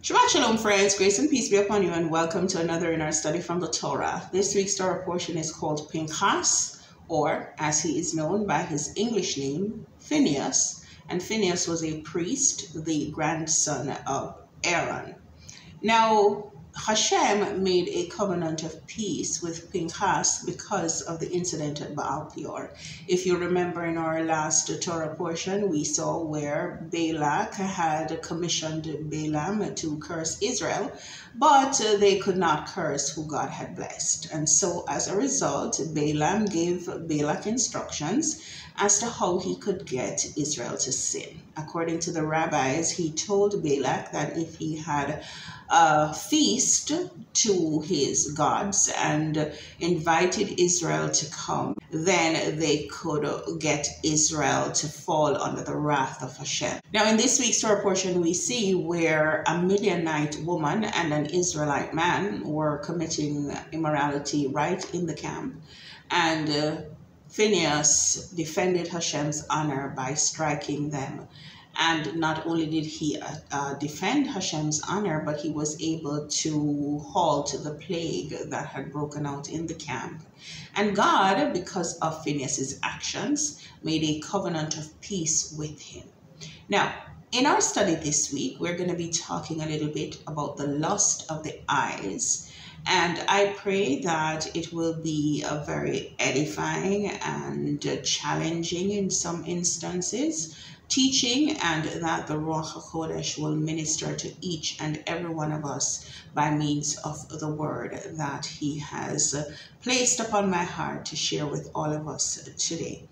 Shabbat Shalom, friends. Grace and peace be upon you, and welcome to another in our study from the Torah. This week's Torah portion is called Pinchas, or as he is known by his English name, Phineas. And Phineas was a priest, the grandson of Aaron. Now, Hashem made a covenant of peace with Pinchas because of the incident at Baal Peor. If you remember in our last Torah portion, we saw where Balak had commissioned Balaam to curse Israel, but they could not curse who God had blessed. And so as a result, Balaam gave Balak instructions as to how he could get Israel to sin. According to the rabbis, he told Balak that if he had a feast to his gods and invited Israel to come, then they could get Israel to fall under the wrath of Hashem. Now, in this week's Torah portion, we see where a Midianite woman and an Israelite man were committing immorality right in the camp. And uh, Phineas defended Hashem's honor by striking them. And not only did he uh, uh, defend Hashem's honor, but he was able to halt the plague that had broken out in the camp. And God, because of Phineas's actions, made a covenant of peace with him. Now, in our study this week, we're going to be talking a little bit about the lust of the eyes and I pray that it will be a very edifying and challenging in some instances teaching and that the Ruach HaKodesh will minister to each and every one of us by means of the word that he has placed upon my heart to share with all of us today.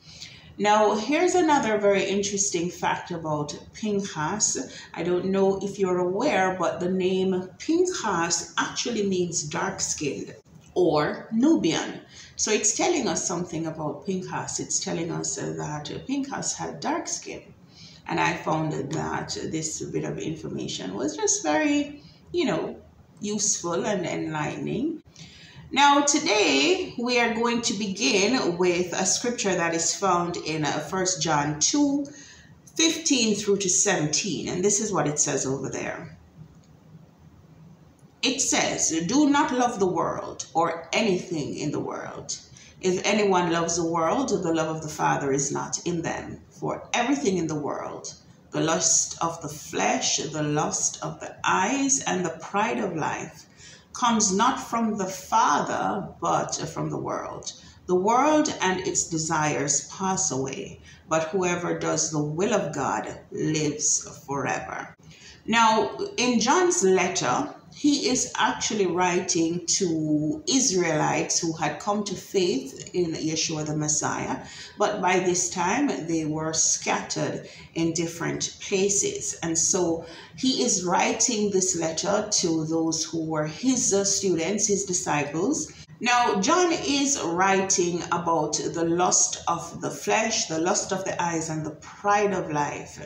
Now, here's another very interesting fact about Pinchas. I don't know if you're aware, but the name Pinchas actually means dark skinned or Nubian. So it's telling us something about Pinchas. It's telling us that Pinchas had dark skin. And I found that this bit of information was just very, you know, useful and enlightening. Now, today we are going to begin with a scripture that is found in uh, First John 2 15 through to 17. And this is what it says over there. It says, Do not love the world or anything in the world. If anyone loves the world, the love of the Father is not in them. For everything in the world, the lust of the flesh, the lust of the eyes, and the pride of life, comes not from the Father, but from the world. The world and its desires pass away, but whoever does the will of God lives forever. Now, in John's letter, he is actually writing to Israelites who had come to faith in Yeshua the Messiah, but by this time they were scattered in different places. And so he is writing this letter to those who were his students, his disciples, now, John is writing about the lust of the flesh, the lust of the eyes, and the pride of life.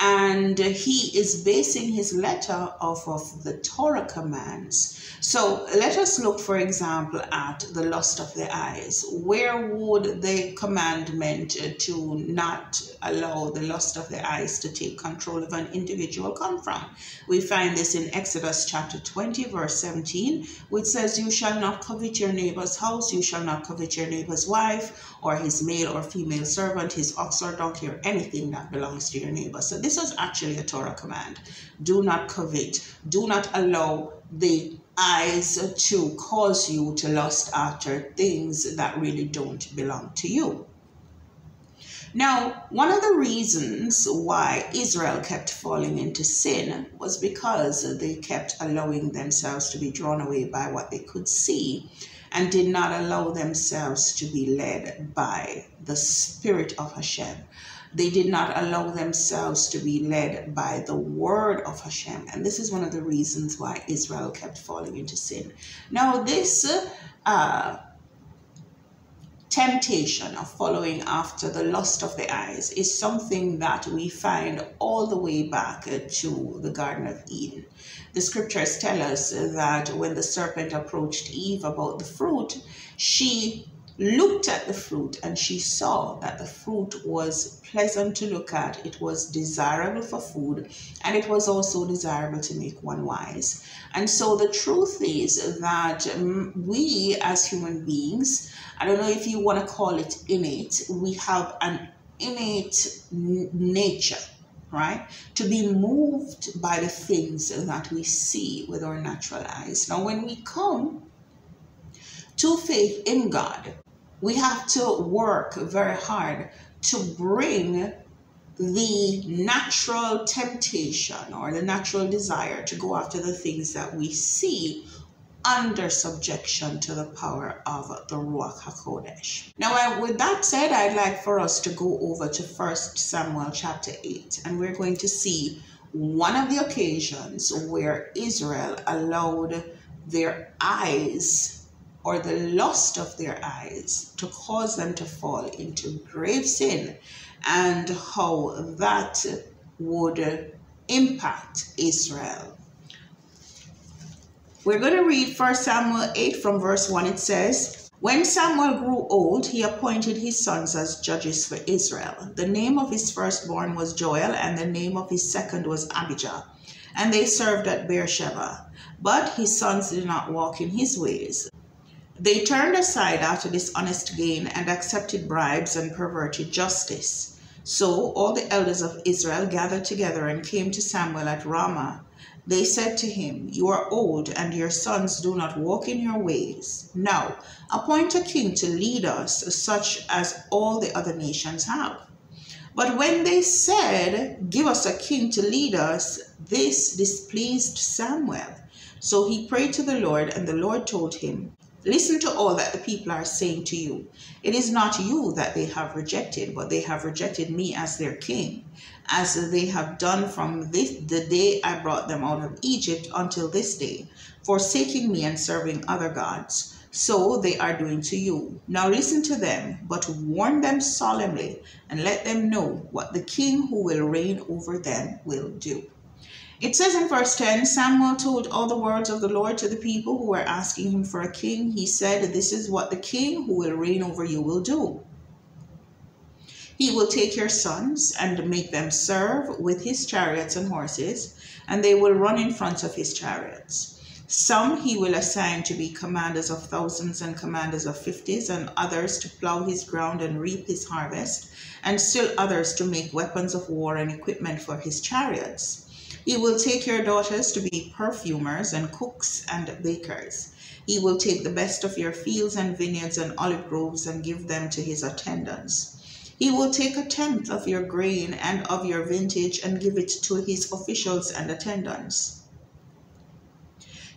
And he is basing his letter off of the Torah commands. So let us look, for example, at the lust of the eyes. Where would the commandment to not allow the lust of the eyes to take control of an individual come from. We find this in Exodus chapter 20, verse 17, which says, You shall not covet your neighbor's house, you shall not covet your neighbor's wife, or his male or female servant, his ox or donkey, or anything that belongs to your neighbor. So this is actually a Torah command. Do not covet, do not allow the eyes to cause you to lust after things that really don't belong to you. Now, one of the reasons why Israel kept falling into sin was because they kept allowing themselves to be drawn away by what they could see and did not allow themselves to be led by the Spirit of Hashem. They did not allow themselves to be led by the word of Hashem. And this is one of the reasons why Israel kept falling into sin. Now, this uh, temptation of following after the lust of the eyes is something that we find all the way back to the Garden of Eden. The scriptures tell us that when the serpent approached Eve about the fruit, she looked at the fruit and she saw that the fruit was pleasant to look at, it was desirable for food, and it was also desirable to make one wise. And so the truth is that um, we as human beings, I don't know if you want to call it innate, we have an innate nature right? To be moved by the things that we see with our natural eyes. Now, when we come to faith in God, we have to work very hard to bring the natural temptation or the natural desire to go after the things that we see under subjection to the power of the Ruach HaKodesh. Now, with that said, I'd like for us to go over to 1 Samuel chapter 8, and we're going to see one of the occasions where Israel allowed their eyes or the lust of their eyes to cause them to fall into grave sin and how that would impact Israel. We're going to read 1 Samuel 8 from verse 1. It says, When Samuel grew old, he appointed his sons as judges for Israel. The name of his firstborn was Joel, and the name of his second was Abijah. And they served at Beersheba. But his sons did not walk in his ways. They turned aside after dishonest gain and accepted bribes and perverted justice. So all the elders of Israel gathered together and came to Samuel at Ramah. They said to him, You are old, and your sons do not walk in your ways. Now appoint a king to lead us, such as all the other nations have. But when they said, Give us a king to lead us, this displeased Samuel. So he prayed to the Lord, and the Lord told him, Listen to all that the people are saying to you. It is not you that they have rejected, but they have rejected me as their king, as they have done from this, the day I brought them out of Egypt until this day, forsaking me and serving other gods. So they are doing to you. Now listen to them, but warn them solemnly, and let them know what the king who will reign over them will do. It says in verse 10 Samuel told all the words of the Lord to the people who were asking him for a king. He said, This is what the king who will reign over you will do. He will take your sons and make them serve with his chariots and horses, and they will run in front of his chariots. Some he will assign to be commanders of thousands and commanders of fifties, and others to plow his ground and reap his harvest, and still others to make weapons of war and equipment for his chariots. He will take your daughters to be perfumers and cooks and bakers. He will take the best of your fields and vineyards and olive groves and give them to his attendants. He will take a tenth of your grain and of your vintage and give it to his officials and attendants.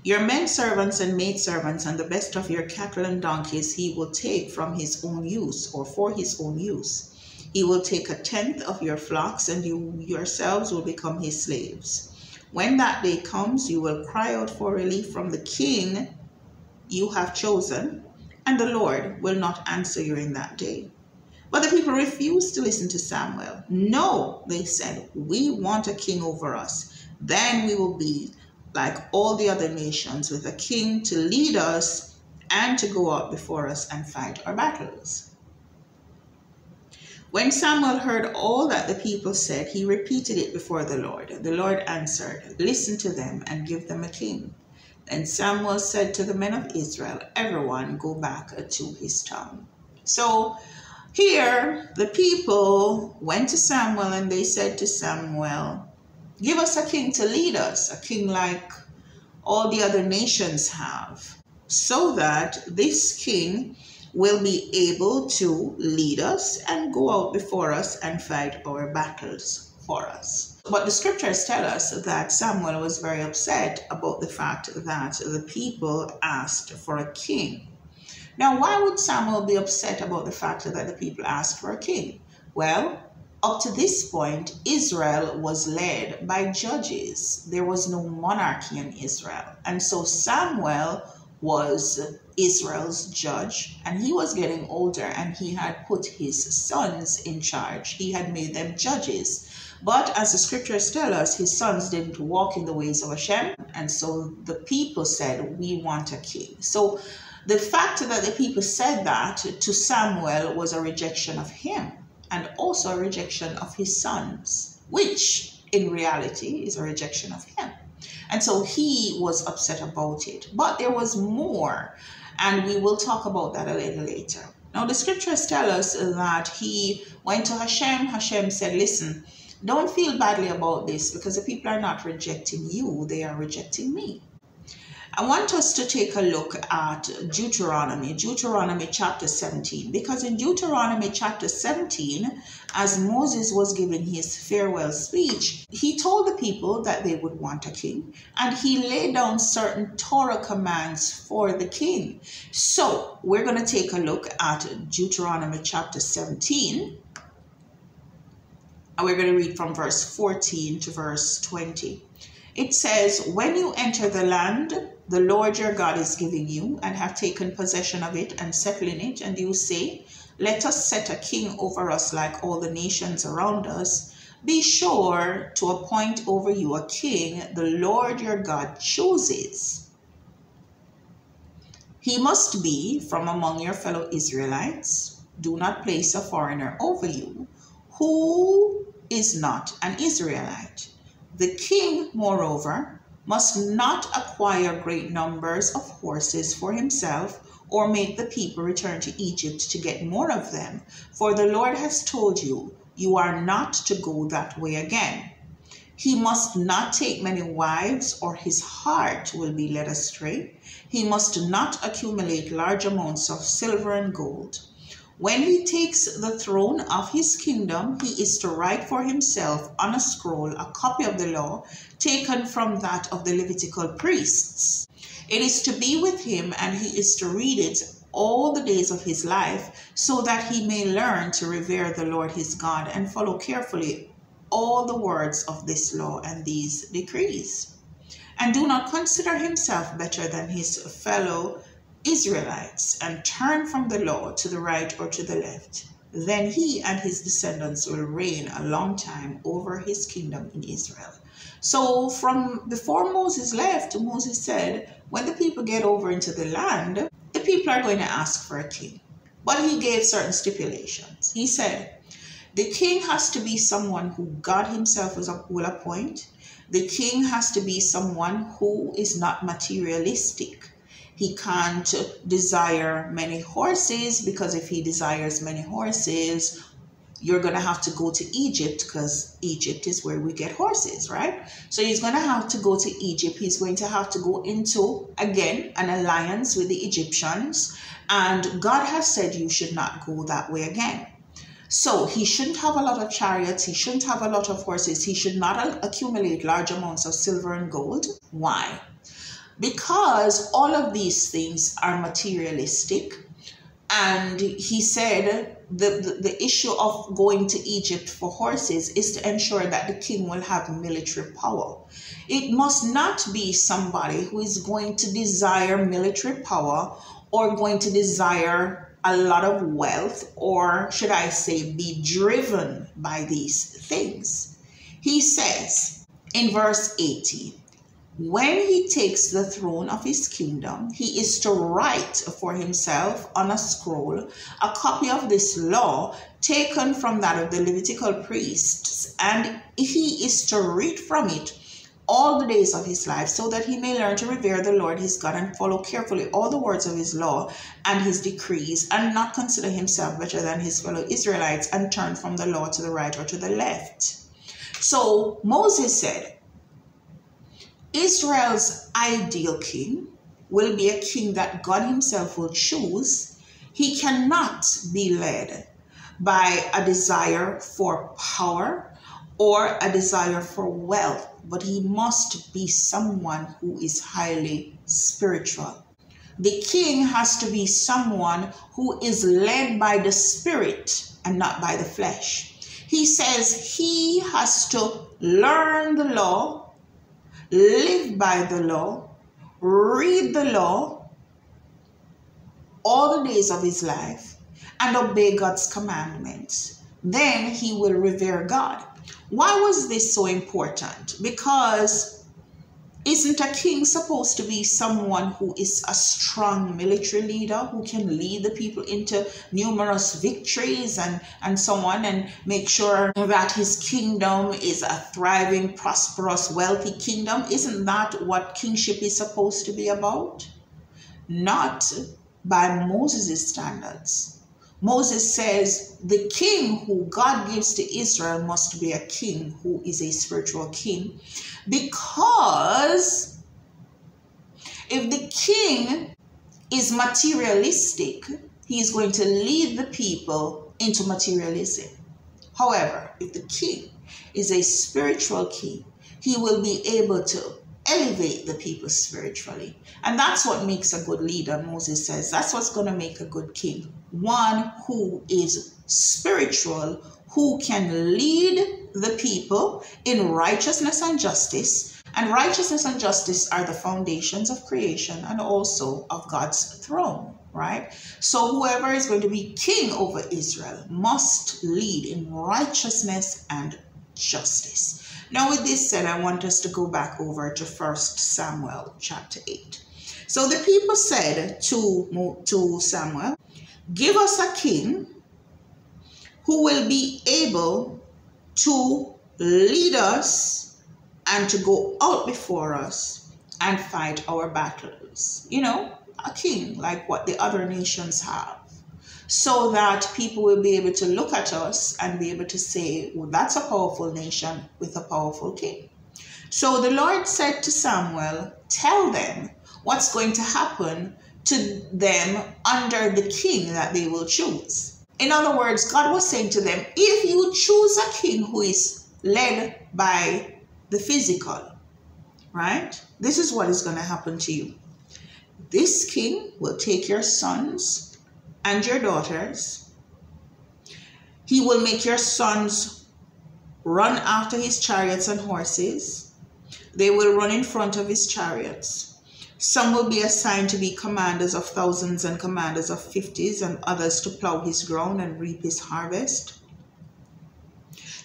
Your men servants and maid servants and the best of your cattle and donkeys he will take from his own use or for his own use. He will take a tenth of your flocks, and you yourselves will become his slaves. When that day comes, you will cry out for relief from the king you have chosen, and the Lord will not answer you in that day. But the people refused to listen to Samuel. No, they said, we want a king over us. Then we will be like all the other nations with a king to lead us and to go out before us and fight our battles. When Samuel heard all that the people said, he repeated it before the Lord. The Lord answered, Listen to them and give them a king. Then Samuel said to the men of Israel, Everyone go back to his town. So here the people went to Samuel and they said to Samuel, Give us a king to lead us, a king like all the other nations have, so that this king will be able to lead us and go out before us and fight our battles for us. But the scriptures tell us that Samuel was very upset about the fact that the people asked for a king. Now, why would Samuel be upset about the fact that the people asked for a king? Well, up to this point, Israel was led by judges. There was no monarchy in Israel. And so Samuel was Israel's judge, and he was getting older, and he had put his sons in charge. He had made them judges. But as the scriptures tell us, his sons didn't walk in the ways of Hashem, and so the people said, We want a king. So the fact that the people said that to Samuel was a rejection of him and also a rejection of his sons, which in reality is a rejection of him. And so he was upset about it. But there was more, and we will talk about that a little later. Now, the scriptures tell us that he went to Hashem. Hashem said, Listen, don't feel badly about this because the people are not rejecting you, they are rejecting me. I want us to take a look at Deuteronomy, Deuteronomy chapter 17, because in Deuteronomy chapter 17, as Moses was giving his farewell speech, he told the people that they would want a king, and he laid down certain Torah commands for the king. So we're going to take a look at Deuteronomy chapter 17, and we're going to read from verse 14 to verse 20. It says, When you enter the land the Lord your God is giving you, and have taken possession of it and settle in it, and you say, Let us set a king over us like all the nations around us, be sure to appoint over you a king the Lord your God chooses. He must be from among your fellow Israelites. Do not place a foreigner over you who is not an Israelite. The king, moreover, must not acquire great numbers of horses for himself or make the people return to Egypt to get more of them, for the Lord has told you, you are not to go that way again. He must not take many wives, or his heart will be led astray. He must not accumulate large amounts of silver and gold. When he takes the throne of his kingdom, he is to write for himself on a scroll a copy of the law taken from that of the Levitical priests. It is to be with him, and he is to read it all the days of his life, so that he may learn to revere the Lord his God and follow carefully all the words of this law and these decrees. And do not consider himself better than his fellow Israelites and turn from the law to the right or to the left, then he and his descendants will reign a long time over his kingdom in Israel. So, from before Moses left, Moses said, when the people get over into the land, the people are going to ask for a king. But he gave certain stipulations. He said, the king has to be someone who God himself will appoint. The king has to be someone who is not materialistic. He can't desire many horses because if he desires many horses, you're going to have to go to Egypt because Egypt is where we get horses, right? So he's going to have to go to Egypt. He's going to have to go into, again, an alliance with the Egyptians. And God has said you should not go that way again. So he shouldn't have a lot of chariots. He shouldn't have a lot of horses. He should not accumulate large amounts of silver and gold. Why? Because all of these things are materialistic. And he said the, the, the, issue of going to Egypt for horses is to ensure that the king will have military power. It must not be somebody who is going to desire military power or going to desire a lot of wealth, or should I say, be driven by these things. He says in verse 80, when he takes the throne of his kingdom, he is to write for himself on a scroll a copy of this law taken from that of the Levitical priests, and he is to read from it all the days of his life so that he may learn to revere the Lord his God and follow carefully all the words of his law and his decrees and not consider himself better than his fellow Israelites and turn from the law to the right or to the left. So Moses said, Israel's ideal king will be a king that God himself will choose. He cannot be led by a desire for power or a desire for wealth, but he must be someone who is highly spiritual. The king has to be someone who is led by the spirit and not by the flesh. He says he has to learn the law, live by the law, read the law all the days of his life, and obey God's commandments. Then he will revere God. Why was this so important? Because isn't a king supposed to be someone who is a strong military leader who can lead the people into numerous victories and, and so on and make sure that his kingdom is a thriving, prosperous, wealthy kingdom? Isn't that what kingship is supposed to be about? Not by Moses' standards. Moses says the king who God gives to Israel must be a king who is a spiritual king because if the king is materialistic, he is going to lead the people into materialism. However, if the king is a spiritual king, he will be able to elevate the people spiritually. And that's what makes a good leader, Moses says. That's what's going to make a good king. One who is spiritual, who can lead the people in righteousness and justice. And righteousness and justice are the foundations of creation and also of God's throne, right? So whoever is going to be king over Israel must lead in righteousness and justice. Now, with this said, I want us to go back over to First Samuel chapter 8. So the people said to, to Samuel, Give us a king who will be able to lead us and to go out before us and fight our battles. You know, a king like what the other nations have so that people will be able to look at us and be able to say, well, that's a powerful nation with a powerful king. So the Lord said to Samuel, Tell them what's going to happen to them under the king that they will choose. In other words, God was saying to them, if you choose a king who is led by the physical, right? This is what is going to happen to you. This king will take your sons and your daughters. He will make your sons run after his chariots and horses. They will run in front of his chariots. Some will be assigned to be commanders of thousands and commanders of fifties, and others to plow his ground and reap his harvest.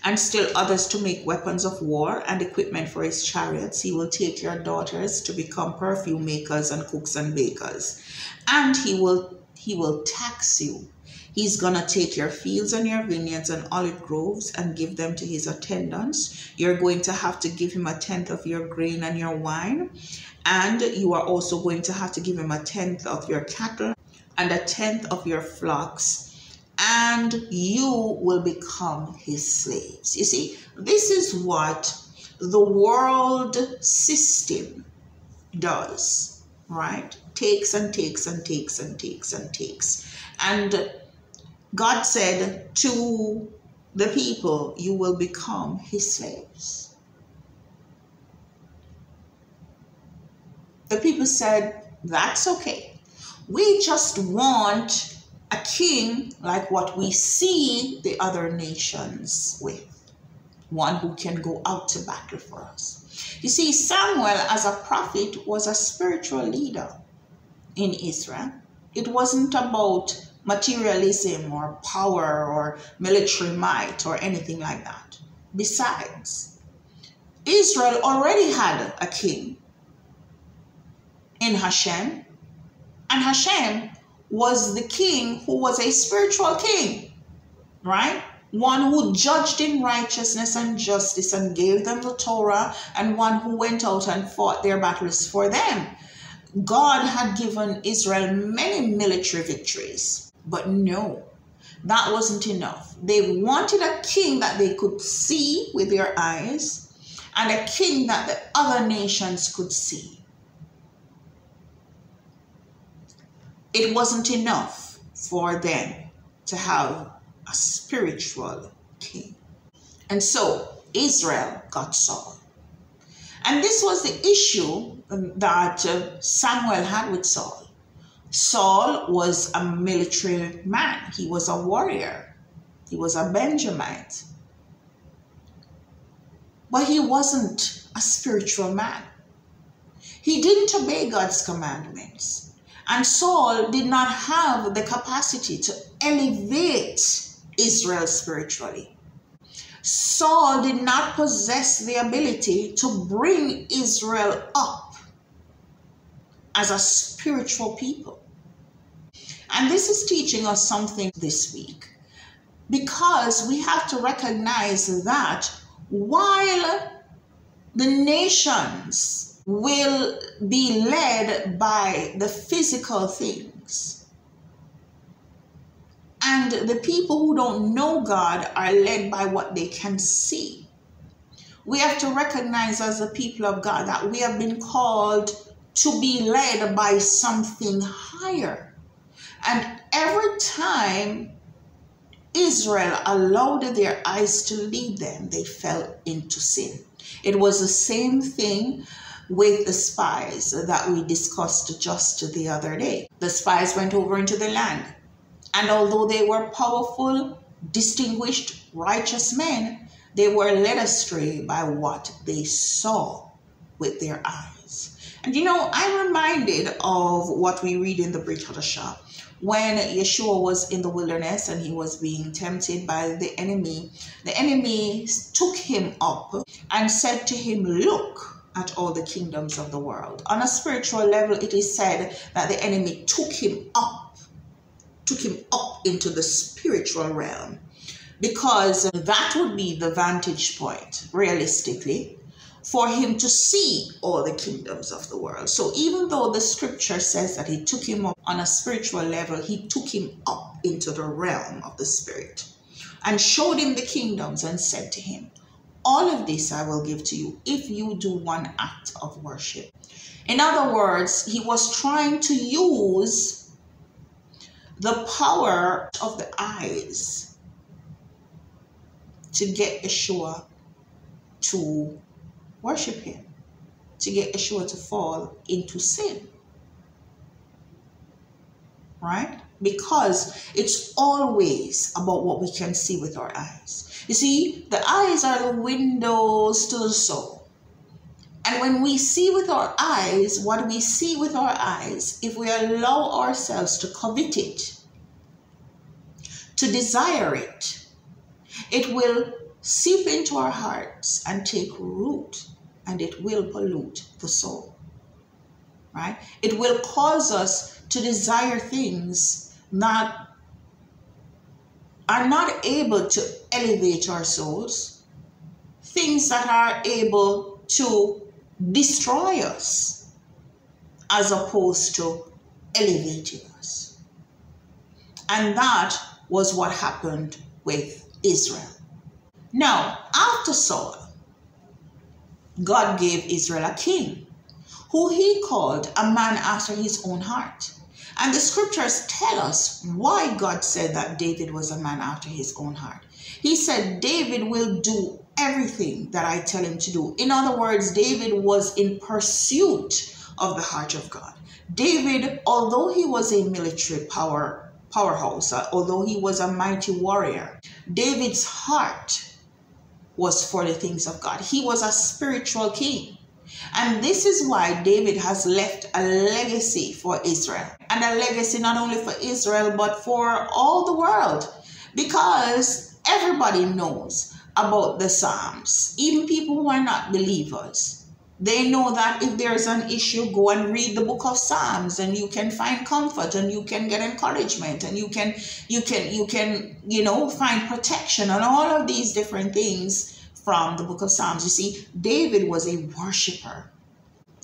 And still others to make weapons of war and equipment for his chariots. He will take your daughters to become perfume makers and cooks and bakers. And he will he will tax you. He's going to take your fields and your vineyards and olive groves and give them to his attendants. You're going to have to give him a tenth of your grain and your wine. And you are also going to have to give him a tenth of your cattle and a tenth of your flocks. And you will become his slaves. You see, this is what the world system does, right? takes and takes and takes and takes and takes. And God said to the people, You will become his slaves. The people said, That's okay. We just want a king like what we see the other nations with one who can go out to battle for us. You see, Samuel, as a prophet, was a spiritual leader in Israel. It wasn't about materialism or power or military might or anything like that. Besides, Israel already had a king in Hashem. And Hashem was the king who was a spiritual king, right? One who judged in righteousness and justice and gave them the Torah, and one who went out and fought their battles for them. God had given Israel many military victories, but no, that wasn't enough. They wanted a king that they could see with their eyes and a king that the other nations could see. It wasn't enough for them to have a spiritual king. And so Israel got Saul. And this was the issue that uh, Samuel had with Saul. Saul was a military man, he was a warrior, he was a Benjamite. But he wasn't a spiritual man. He didn't obey God's commandments. And Saul did not have the capacity to elevate Israel spiritually. Saul did not possess the ability to bring Israel up as a spiritual people. And this is teaching us something this week because we have to recognize that while the nations will be led by the physical things, and the people who don't know God are led by what they can see. We have to recognize as the people of God that we have been called to be led by something higher. And every time Israel allowed their eyes to lead them, they fell into sin. It was the same thing with the spies that we discussed just the other day. The spies went over into the land, and although they were powerful, distinguished, righteous men, they were led astray by what they saw with their eyes. And you know, I'm reminded of what we read in the Brit Hadashah when Yeshua was in the wilderness and he was being tempted by the enemy. The enemy took him up and said to him, Look at all the kingdoms of the world. On a spiritual level, it is said that the enemy took him up, took him up into the spiritual realm because that would be the vantage point, realistically, for him to see all the kingdoms of the world. So even though the scripture says that he took him up on a spiritual level, he took him up into the realm of the spirit and showed him the kingdoms and said to him, All of this I will give to you if you do one act of worship. In other words, he was trying to use the power of the eyes to get Yeshua to worship him to get Yeshua to fall into sin. Right? Because it's always about what we can see with our eyes. You see, the eyes are the windows to the soul. And when we see with our eyes, what we see with our eyes, if we allow ourselves to covet it, to desire it, it will seep into our hearts and take root and it will pollute the soul. Right? It will cause us to desire things that are not able to elevate our souls, things that are able to destroy us as opposed to elevating us. And that was what happened with Israel. Now, after Saul, God gave Israel a king who he called a man after his own heart. And the scriptures tell us why God said that David was a man after his own heart. He said, David will do everything that I tell him to do. In other words, David was in pursuit of the heart of God. David, although he was a military power powerhouse, uh, although he was a mighty warrior, David's heart was for the things of God. He was a spiritual king. And this is why David has left a legacy for Israel. And a legacy not only for Israel, but for all the world. Because everybody knows about the Psalms, even people who are not believers. They know that if there's an issue, go and read the book of Psalms and you can find comfort and you can get encouragement and you can you can you can you know find protection and all of these different things from the book of Psalms. You see, David was a worshiper.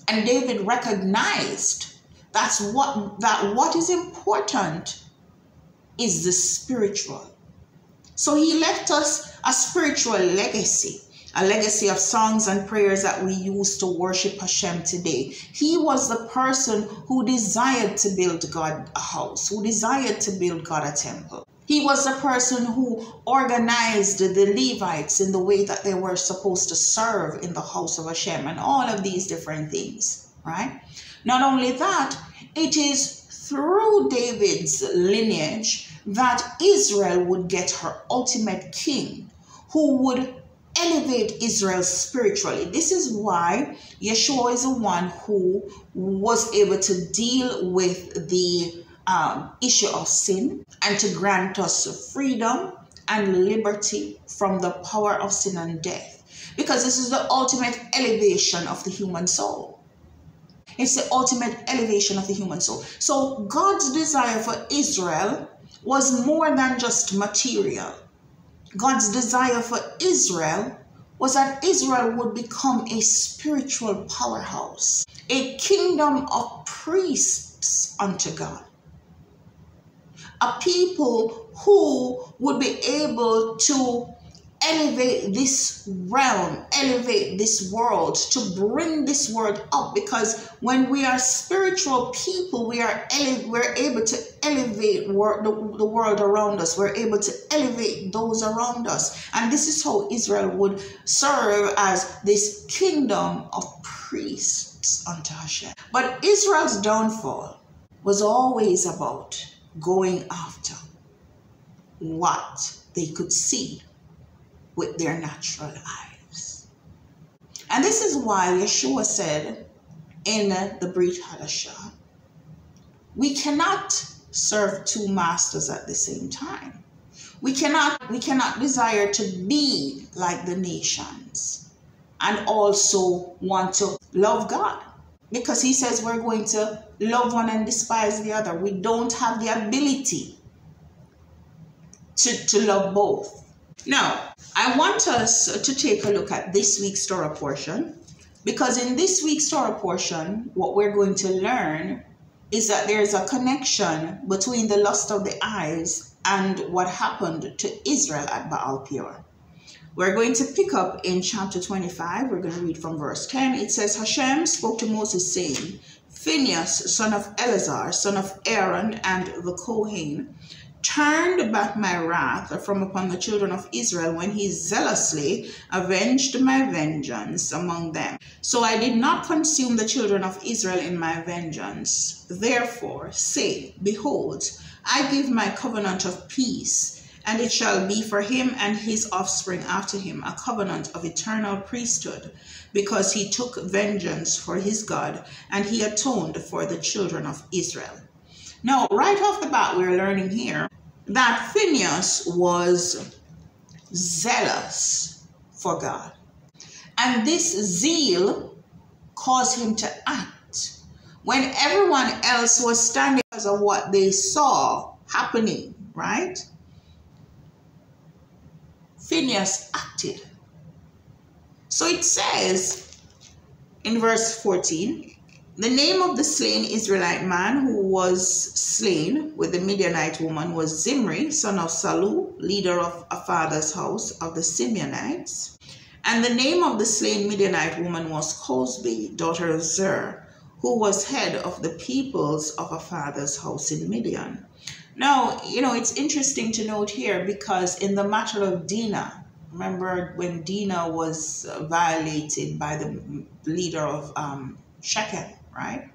And David recognized that's what that what is important is the spiritual. So he left us a spiritual legacy a legacy of songs and prayers that we use to worship Hashem today. He was the person who desired to build God a house, who desired to build God a temple. He was the person who organized the Levites in the way that they were supposed to serve in the house of Hashem and all of these different things, right? Not only that, it is through David's lineage that Israel would get her ultimate king who would elevate Israel spiritually. This is why Yeshua is the one who was able to deal with the um, issue of sin and to grant us freedom and liberty from the power of sin and death. Because this is the ultimate elevation of the human soul. It's the ultimate elevation of the human soul. So God's desire for Israel was more than just material. God's desire for Israel was that Israel would become a spiritual powerhouse, a kingdom of priests unto God, a people who would be able to elevate this realm, elevate this world, to bring this world up. Because when we are spiritual people, we are ele- we're able to elevate wor- the, the world around us. We're able to elevate those around us. And this is how Israel would serve as this kingdom of priests unto Hashem. But Israel's downfall was always about going after what they could see with their natural eyes. And this is why Yeshua said in the Brit Hadashah, we cannot serve two masters at the same time. We cannot, we cannot desire to be like the nations and also want to love God. Because he says we're going to love one and despise the other. We don't have the ability to, to love both. Now, I want us to take a look at this week's Torah portion because in this week's Torah portion, what we're going to learn is that there's a connection between the lust of the eyes and what happened to Israel at Baal Peor. We're going to pick up in chapter 25. We're going to read from verse 10. It says, Hashem spoke to Moses, saying, Phinehas, son of Eleazar, son of Aaron, and the Kohen, turned back my wrath from upon the children of Israel when he zealously avenged my vengeance among them. So I did not consume the children of Israel in my vengeance. Therefore, say, Behold, I give my covenant of peace, and it shall be for him and his offspring after him a covenant of eternal priesthood, because he took vengeance for his God, and he atoned for the children of Israel. Now, right off the bat, we're learning here that Phineas was zealous for God. And this zeal caused him to act when everyone else was standing because of what they saw happening, right? Phineas acted. So it says in verse 14 the name of the slain Israelite man who was slain with the Midianite woman was Zimri, son of Salu, leader of a father's house of the Simeonites. And the name of the slain Midianite woman was Cosbi, daughter of Zer, who was head of the peoples of a father's house in Midian. Now, you know, it's interesting to note here because in the matter of Dinah, remember when Dinah was violated by the leader of um, Shechem, right?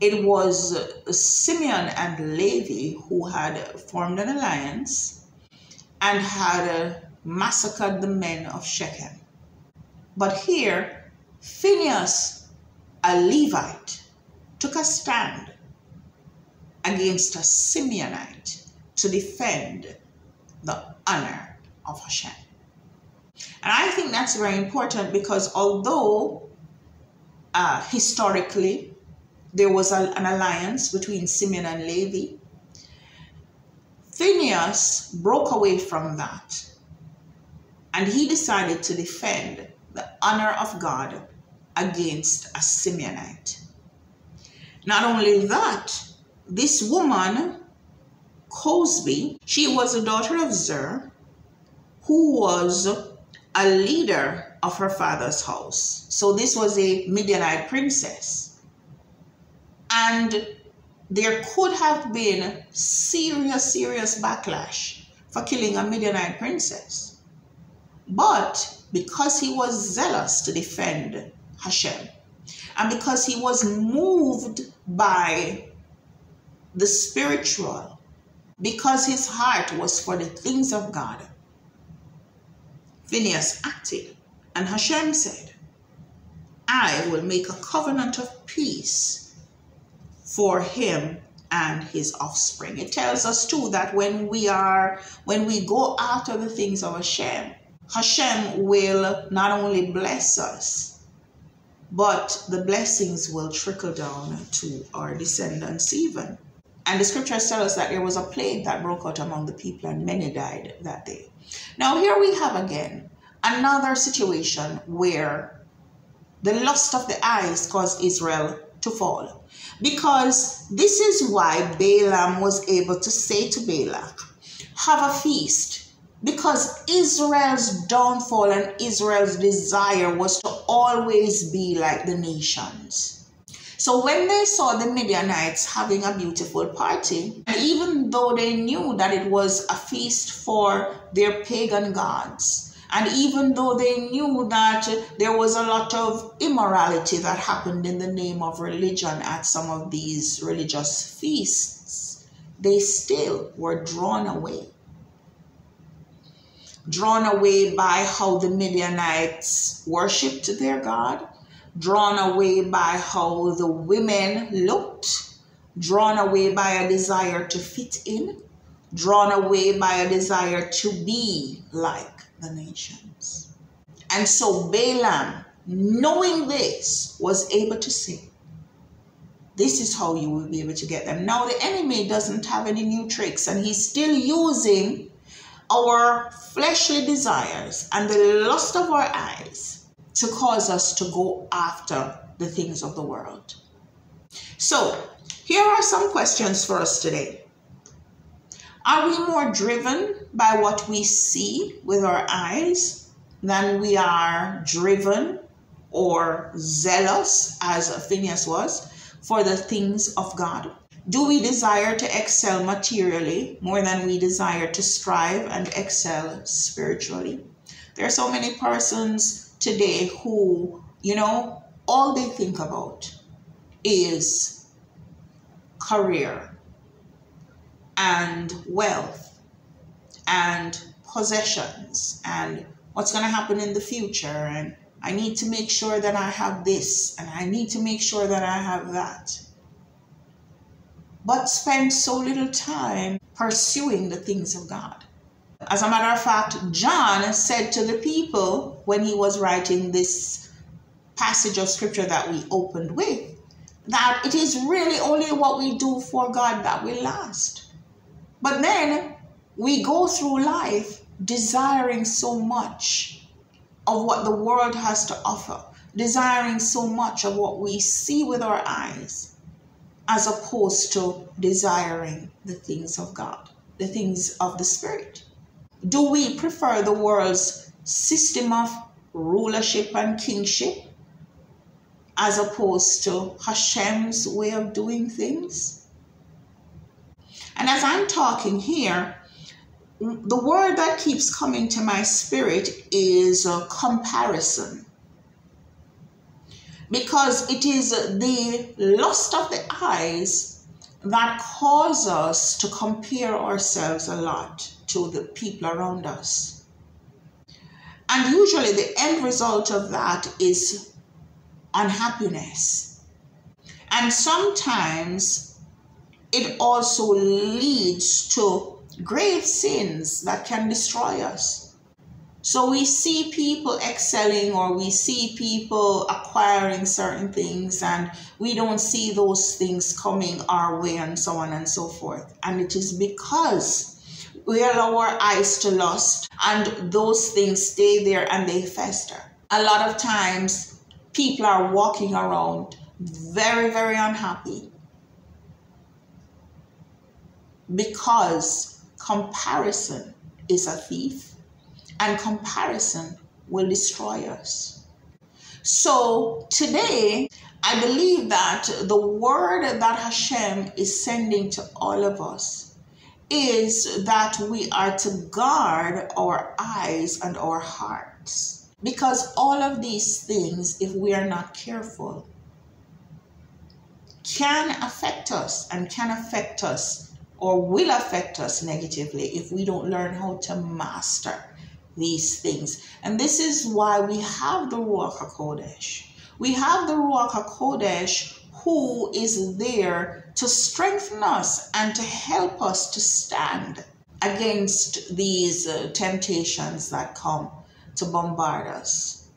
It was Simeon and Levi who had formed an alliance and had uh, massacred the men of Shechem. But here, Phineas, a Levite, took a stand against a Simeonite to defend the honor of Hashem. And I think that's very important because although uh, historically, there was a, an alliance between Simeon and Levi. Phineas broke away from that and he decided to defend the honor of God against a Simeonite. Not only that, this woman, Cosbi, she was a daughter of Zer, who was a leader of her father's house. So this was a Midianite princess. And there could have been serious, serious backlash for killing a Midianite princess. But because he was zealous to defend Hashem, and because he was moved by the spiritual, because his heart was for the things of God, Phineas acted. And Hashem said, I will make a covenant of peace for him and his offspring. It tells us too that when we are, when we go after the things of Hashem, Hashem will not only bless us, but the blessings will trickle down to our descendants even. And the scriptures tell us that there was a plague that broke out among the people and many died that day. Now, here we have again another situation where the lust of the eyes caused Israel to fall. Because this is why Balaam was able to say to Balak, Have a feast because Israel's downfall and Israel's desire was to always be like the nations. So when they saw the Midianites having a beautiful party, and even though they knew that it was a feast for their pagan gods, and even though they knew that there was a lot of immorality that happened in the name of religion at some of these religious feasts, they still were drawn away. Drawn away by how the Midianites worshipped their God, drawn away by how the women looked, drawn away by a desire to fit in, drawn away by a desire to be like the nations. And so Balaam, knowing this, was able to say, this is how you will be able to get them. Now, the enemy doesn't have any new tricks, and he's still using our fleshly desires and the lust of our eyes to cause us to go after the things of the world. So, here are some questions for us today. Are we more driven by what we see with our eyes than we are driven or zealous, as Phineas was, for the things of God? Do we desire to excel materially more than we desire to strive and excel spiritually? There are so many persons today who, you know, all they think about is career and wealth and possessions and what's going to happen in the future and I need to make sure that I have this and I need to make sure that I have that but spend so little time pursuing the things of God. As a matter of fact, John said to the people when he was writing this passage of scripture that we opened with that it is really only what we do for God that will last. But then we go through life desiring so much of what the world has to offer, desiring so much of what we see with our eyes as opposed to desiring the things of God, the things of the Spirit? Do we prefer the world's system of rulership and kingship as opposed to Hashem's way of doing things? And as I'm talking here, the word that keeps coming to my spirit is a comparison because it is the lust of the eyes that cause us to compare ourselves a lot to the people around us. And usually the end result of that is unhappiness. And sometimes it also leads to grave sins that can destroy us. So we see people excelling or we see people acquiring certain things and we don't see those things coming our way and so on and so forth. And it is because we allow our eyes to lust and those things stay there and they fester. A lot of times people are walking around very, very unhappy because comparison is a thief and comparison will destroy us. So today, I believe that the word that Hashem is sending to all of us is that we are to guard our eyes and our hearts. Because all of these things, if we are not careful, can affect us and can affect us or will affect us negatively if we don't learn how to master these things. And this is why we have the Ruach HaKodesh. We have the Ruach HaKodesh who is there to strengthen us and to help us to stand against these uh, temptations that come to bombard us.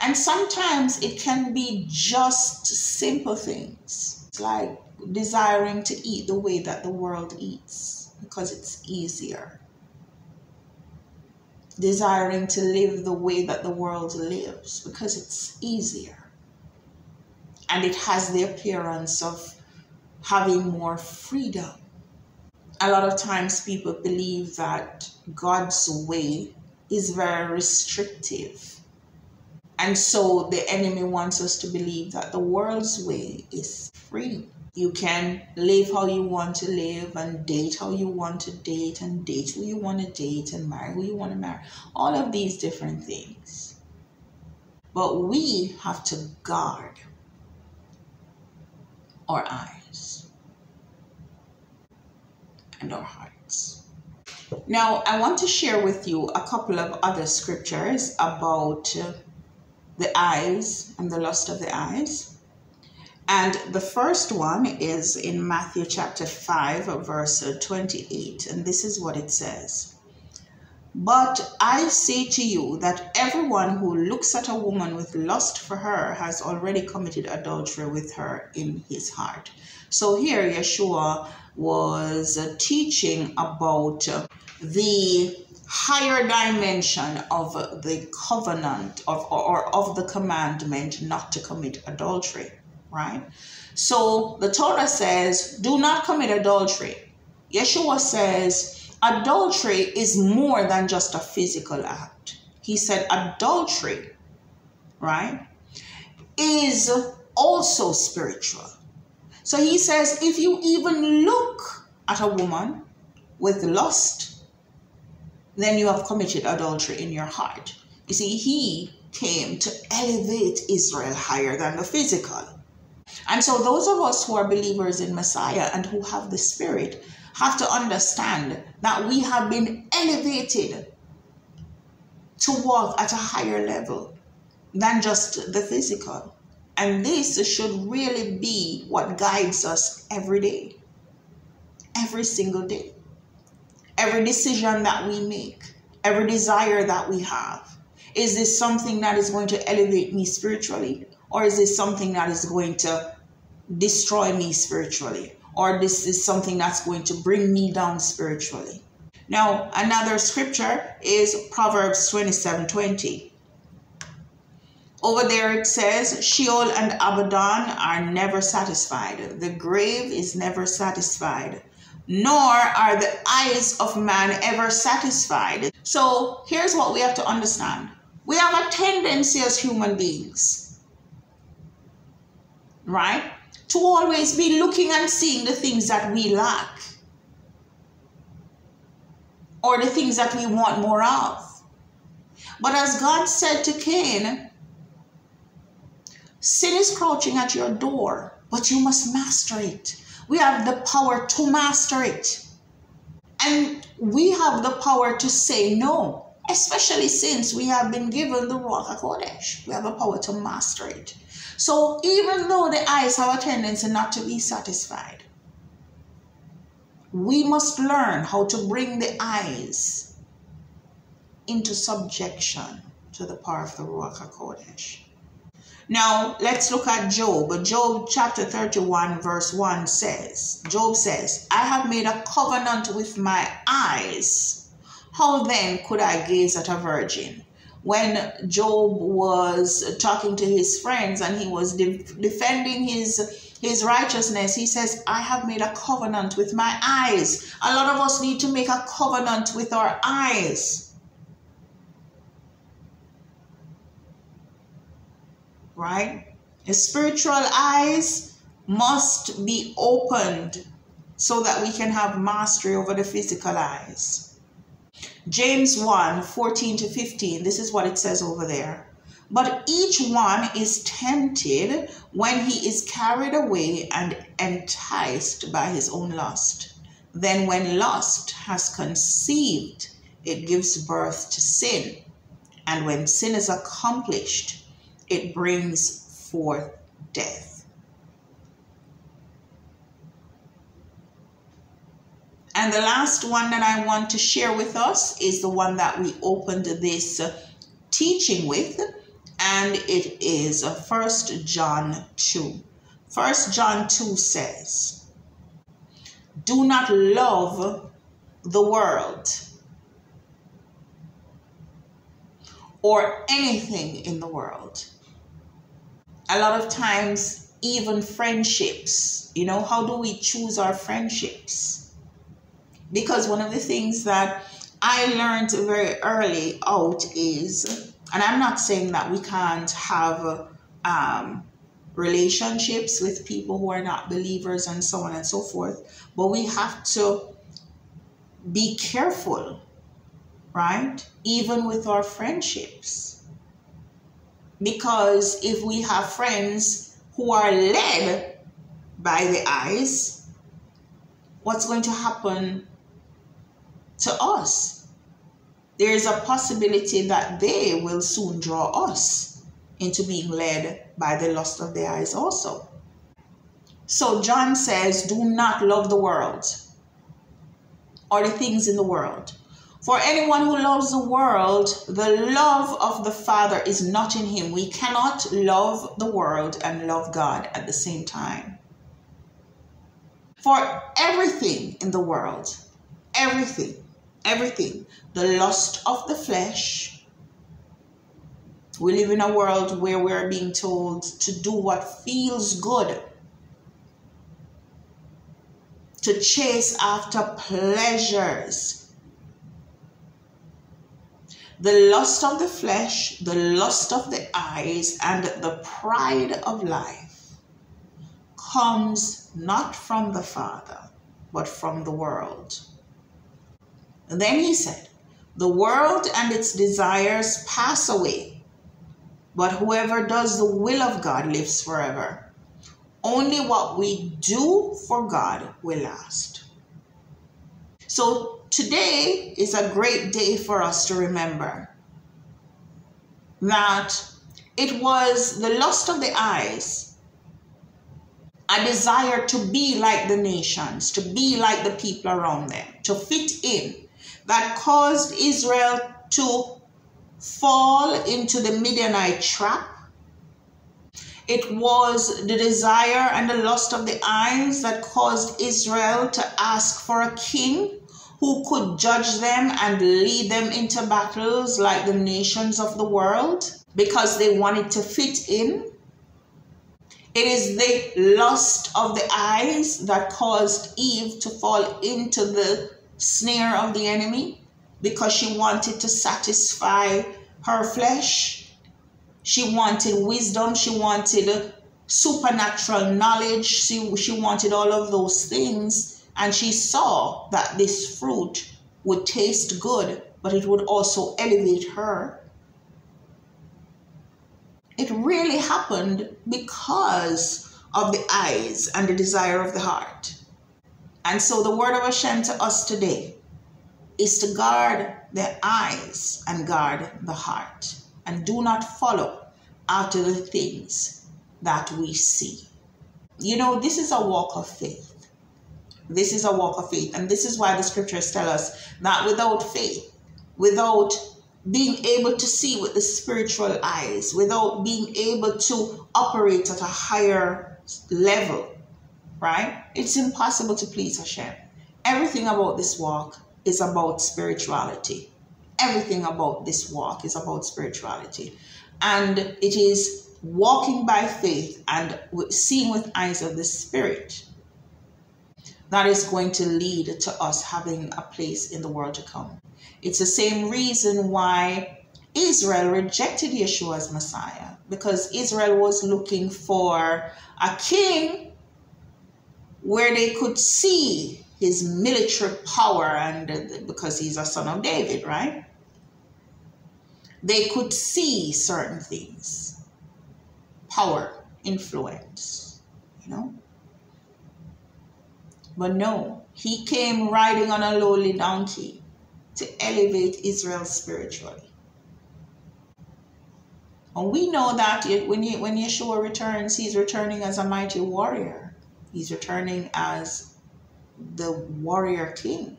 And sometimes it can be just simple things. Like desiring to eat the way that the world eats because it's easier desiring to live the way that the world lives because it's easier. And it has the appearance of having more freedom. A lot of times people believe that God's way is very restrictive. And so the enemy wants us to believe that the world's way is free. You can live how you want to live and date how you want to date and date who you want to date and marry who you want to marry. All of these different things. But we have to guard our eyes and our hearts. Now, I want to share with you a couple of other scriptures about the eyes and the lust of the eyes. And the first one is in Matthew chapter 5, verse 28. And this is what it says But I say to you that everyone who looks at a woman with lust for her has already committed adultery with her in his heart. So here Yeshua was uh, teaching about uh, the higher dimension of the covenant of, or of the commandment not to commit adultery right? So the Torah says, do not commit adultery. Yeshua says, adultery is more than just a physical act. He said, adultery, right, is also spiritual. So he says, if you even look at a woman with lust, then you have committed adultery in your heart. You see, he came to elevate Israel higher than the physical. And so, those of us who are believers in Messiah and who have the Spirit have to understand that we have been elevated to walk at a higher level than just the physical. And this should really be what guides us every day, every single day. Every decision that we make, every desire that we have. Is this something that is going to elevate me spiritually? Or is this something that is going to destroy me spiritually or this is something that's going to bring me down spiritually. Now, another scripture is Proverbs 27 20. Over there it says, Sheol and Abaddon are never satisfied. The grave is never satisfied, nor are the eyes of man ever satisfied. So here's what we have to understand we have a tendency as human beings, right? to always be looking and seeing the things that we lack or the things that we want more of. But as God said to Cain, sin is crouching at your door, but you must master it. We have the power to master it. And we have the power to say no, especially since we have been given the Ruach HaKodesh. We have the power to master it. So even though the eyes have a tendency not to be satisfied, we must learn how to bring the eyes into subjection to the power of the Ruach HaKodesh. Now, let's look at Job. Job chapter 31, verse 1 says, Job says, I have made a covenant with my eyes. How then could I gaze at a virgin? When Job was talking to his friends and he was de- defending his, his righteousness, he says, I have made a covenant with my eyes. A lot of us need to make a covenant with our eyes right? The spiritual eyes must be opened so that we can have mastery over the physical eyes. James 1 14 to 15, this is what it says over there. But each one is tempted when he is carried away and enticed by his own lust. Then, when lust has conceived, it gives birth to sin. And when sin is accomplished, it brings forth death. And the last one that I want to share with us is the one that we opened this teaching with, and it is First John 2. First John 2 says, Do not love the world or anything in the world a lot of times even friendships you know how do we choose our friendships because one of the things that i learned very early out is and i'm not saying that we can't have um, relationships with people who are not believers and so on and so forth but we have to be careful right even with our friendships. Because if we have friends who are led by the eyes, what's going to happen to us? There is a possibility that they will soon draw us into being led by the lust of the eyes also. So John says, Do not love the world or the things in the world. For anyone who loves the world, the love of the Father is not in him. We cannot love the world and love God at the same time. For everything in the world, everything, everything, the lust of the flesh, we live in a world where we're being told to do what feels good, to chase after pleasures. The lust of the flesh, the lust of the eyes, and the pride of life comes not from the Father, but from the world. Then he said, The world and its desires pass away, but whoever does the will of God lives forever. Only what we do for God will last. So today is a great day for us to remember that it was the lust of the eyes, a desire to be like the nations, to be like the people around them, to fit in, that caused Israel to fall into the Midianite trap. It was the desire and the lust of the eyes that caused Israel to ask for a king who could judge them and lead them into battles like the nations of the world because they wanted to fit in. It is the lust of the eyes that caused Eve to fall into the snare of the enemy because she wanted to satisfy her flesh. She wanted wisdom, she wanted supernatural knowledge, she, she wanted all of those things and she saw that this fruit would taste good, but it would also elevate her. It really happened because of the eyes and the desire of the heart. And so the word of Hashem to us today is to guard the eyes and guard the heart and do not follow after the things that we see. You know, this is a walk of faith. This is a walk of faith. And this is why the scriptures tell us that without faith, without being able to see with the spiritual eyes, without being able to operate at a higher level, right? It's impossible to please Hashem. Everything about this walk is about spirituality. Everything about this walk is about spirituality. And it is walking by faith and seeing with eyes of the Spirit that is going to lead to us having a place in the world to come. It's the same reason why Israel rejected Yeshua as Messiah because Israel was looking for a king where they could see his military power and because he's a son of David, right? They could see certain things power, influence, you know. But no, he came riding on a lowly donkey to elevate Israel spiritually. And we know that when, when Yeshua returns, he's returning as a mighty warrior. He's returning as the warrior king.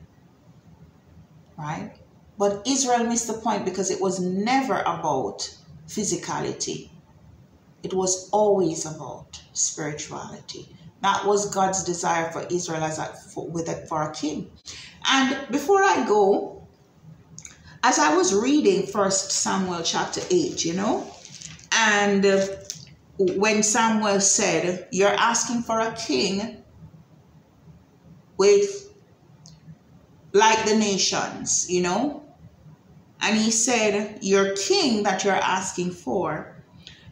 Right? But Israel missed the point because it was never about physicality. It was always about spirituality. That was God's desire for Israel as a, for, with a, for a king. And before I go, as I was reading First Samuel chapter 8, you know, and uh, when Samuel said, You're asking for a king with like the nations, you know, and he said, Your king that you're asking for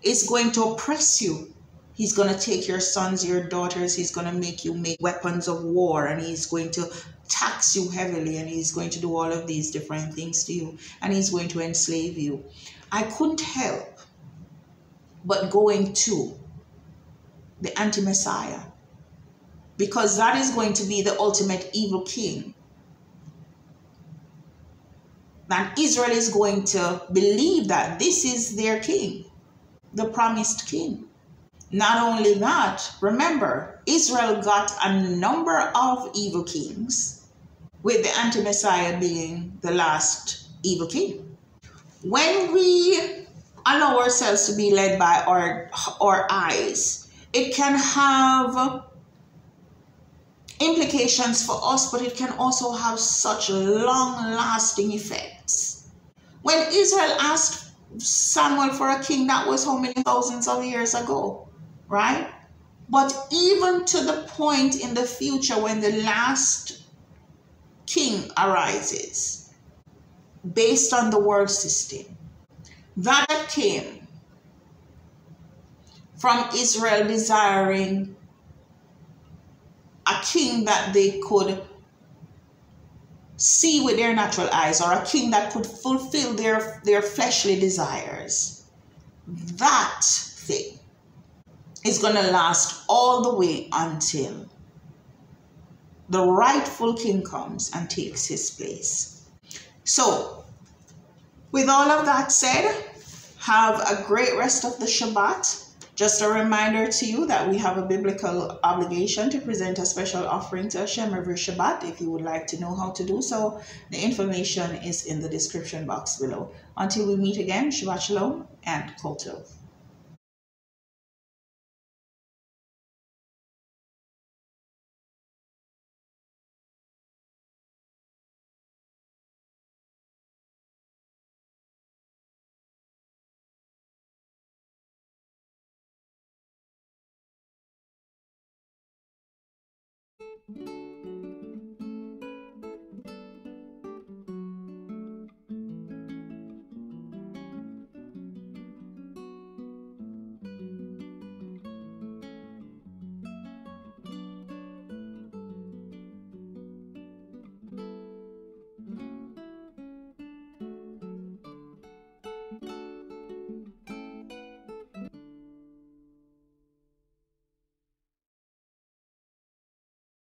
is going to oppress you. He's going to take your sons, your daughters, he's going to make you make weapons of war, and he's going to tax you heavily, and he's going to do all of these different things to you, and he's going to enslave you. I couldn't help but going to the anti Messiah because that is going to be the ultimate evil king. And Israel is going to believe that this is their king, the promised king. Not only that, remember, Israel got a number of evil kings, with the anti Messiah being the last evil king. When we allow ourselves to be led by our, our eyes, it can have implications for us, but it can also have such long lasting effects. When Israel asked Samuel for a king, that was how many thousands of years ago? right? But even to the point in the future when the last king arises, based on the world system, that came from Israel desiring a king that they could see with their natural eyes or a king that could fulfill their, their fleshly desires. That thing is going to last all the way until the rightful king comes and takes his place. So, with all of that said, have a great rest of the Shabbat. Just a reminder to you that we have a biblical obligation to present a special offering to Hashem every Shabbat. If you would like to know how to do so, the information is in the description box below. Until we meet again, Shabbat Shalom and Kol Tov.